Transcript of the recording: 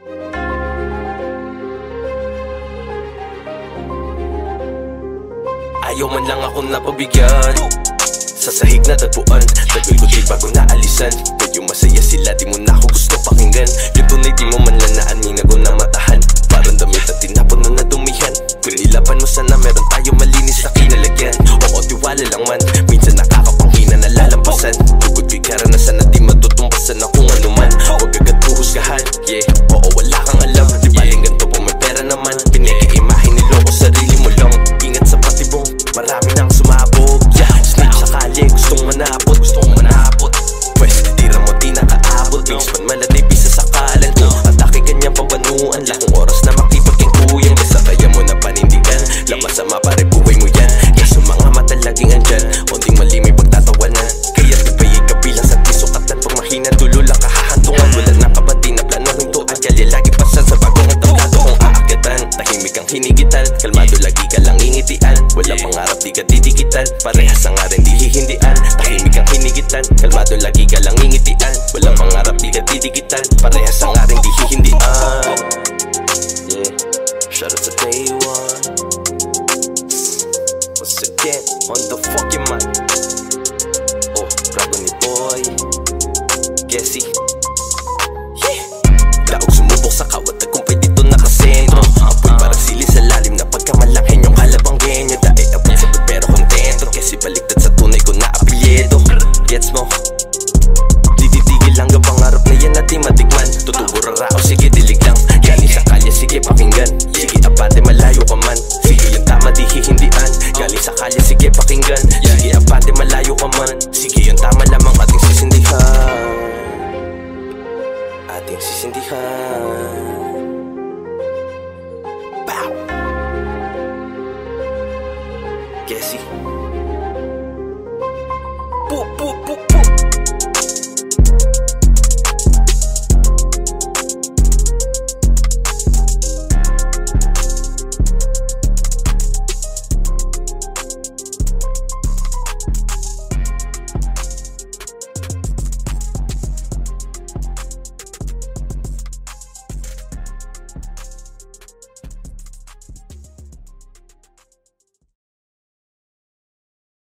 Ayaw man lang akong napabigyan. Sa sahig na tagpuan Tagal ko di bago naalisan. Medyo masaya sila di mo na ako gusto pakinggan. Yung tunay di mo man lang naanin ako na matahan. Parang damit na tinapon na nadumihan Pero ilaban mo sana meron tayo malinis na kinalagyan. Oo tiwala lang man Minsan nakakapangina na lalampasan. Tugod karanasan na di matutumbasan na kung ano man. Huwag agad puhusgahan Yeah, hinigitan Kalmado lagi ka lang ingitian Wala pangarap di ka didikitan Parehas ang arin di hihindian Tahimik ang hinigitan Kalmado lagi ka lang ingitian Wala pangarap di ka didikitan Parehas ang arin di hihindian Yeah, shout out to day one. Once again, on the fucking mic. Oh, grab ni boy. Gessie Tutubo rarao, sige dilig lang. Galing sa kalye, sige pakinggan. Sige abate, malayo ka man. Sige yung tama, di hihindian. Galing sa kalye, sige pakinggan. Sige abate, malayo ka man. Sige yung tama lamang ating sisindihan. Ating sisindihan! Gessie Pu, pu, pu,